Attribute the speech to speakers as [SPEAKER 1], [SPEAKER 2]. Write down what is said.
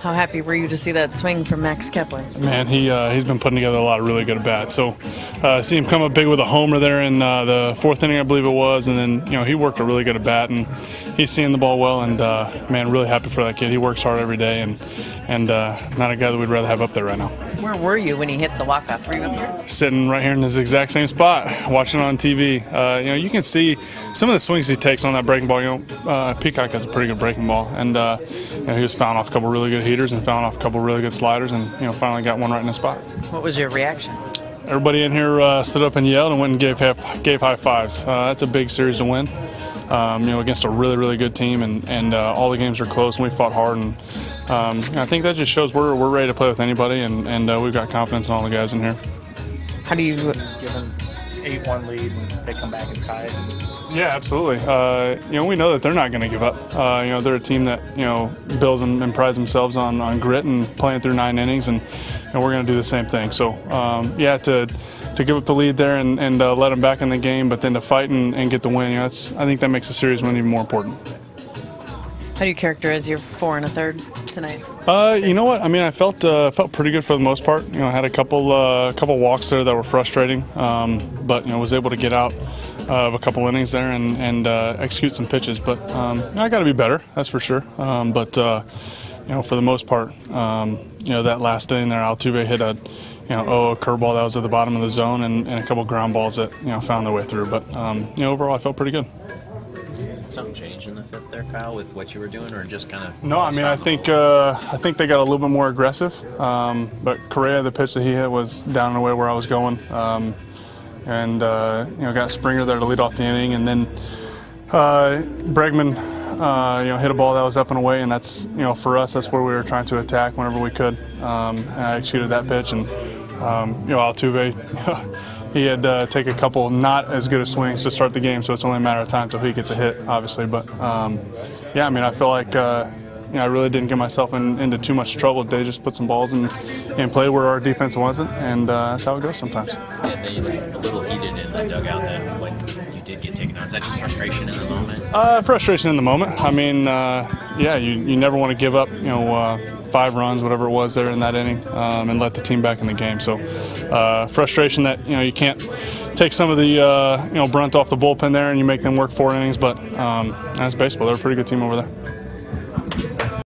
[SPEAKER 1] How happy were you to see that swing from Max Kepler?
[SPEAKER 2] Man, he uh, he's been putting together a lot of really good at bats. So, uh, see him come up big with a homer there in uh, the fourth inning, I believe it was, and then you know he worked a really good at bat, and he's seeing the ball well. And uh, man, really happy for that kid. He works hard every day, and and uh, not a guy that we'd rather have up there right now.
[SPEAKER 1] Where were you when he hit the walk off? Were you up here?
[SPEAKER 2] Sitting right here in this exact same spot, watching on TV. Uh, you know, you can see some of the swings he takes on that breaking ball. You know, Peacock has a pretty good breaking ball, and you know, he was fouling off a couple really good heaters and fouling off a couple really good sliders, and you know finally got one right in the spot.
[SPEAKER 1] What was your reaction?
[SPEAKER 2] Everybody in here uh, stood up and yelled and went and gave gave high fives. Uh, that's a big series to win. Um, you know, against a really really good team, and and uh, all the games are close, and we fought hard, and um, I think that just shows we're we're ready to play with anybody, and and uh, we've got confidence in all the guys in here.
[SPEAKER 1] How do you?
[SPEAKER 3] Given eight one lead, and they come back and tie it.
[SPEAKER 2] Yeah, absolutely. Uh, you know, we know that they're not going to give up. Uh, you know, they're a team that you know builds and, and prides themselves on, on grit and playing through nine innings, and, and we're going to do the same thing. So, um, yeah, to to give up the lead there and, and uh, let them back in the game, but then to fight and, and get the win, you know, that's I think that makes the series win even more important.
[SPEAKER 1] How do you characterize your four and a third tonight?
[SPEAKER 2] Uh, you know what? I mean, I felt uh, felt pretty good for the most part. You know, I had a couple uh, couple walks there that were frustrating, um, but you know, was able to get out of a couple innings there and and uh, execute some pitches. But um, I got to be better, that's for sure. Um, but uh, you know, for the most part, um, you know, that last inning there, Altuve hit a you know, oh, a curveball that was at the bottom of the zone and, and a couple ground balls that you know found their way through. But um, you know, overall, I felt pretty good
[SPEAKER 4] something change in the fifth there, Kyle, with what you were doing, or just kind of?
[SPEAKER 2] No, I mean I think uh, I think they got a little bit more aggressive. Um, but Correa, the pitch that he hit was down and away where I was going, um, and uh, you know got Springer there to lead off the inning, and then uh, Bregman. Uh, you know, hit a ball that was up and away, and that's you know for us that's where we were trying to attack whenever we could. Um, and I executed that pitch, and um, you know Altuve he had uh, take a couple not as good of swings to start the game, so it's only a matter of time until he gets a hit, obviously. But um, yeah, I mean, I feel like uh, you know, I really didn't get myself in, into too much trouble. They just put some balls in, in play where our defense wasn't, and uh, that's how it goes sometimes.
[SPEAKER 4] Yeah, they looked a little heated in the dugout then when you did get taken out. Is that just frustration in the moment?
[SPEAKER 2] Uh, frustration in the moment. I mean, uh, yeah, you, you never want to give up, you know, uh, five runs, whatever it was there in that inning, um, and let the team back in the game. So uh, frustration that you know you can't take some of the uh, you know brunt off the bullpen there, and you make them work four innings. But um, that's baseball. They're a pretty good team over there.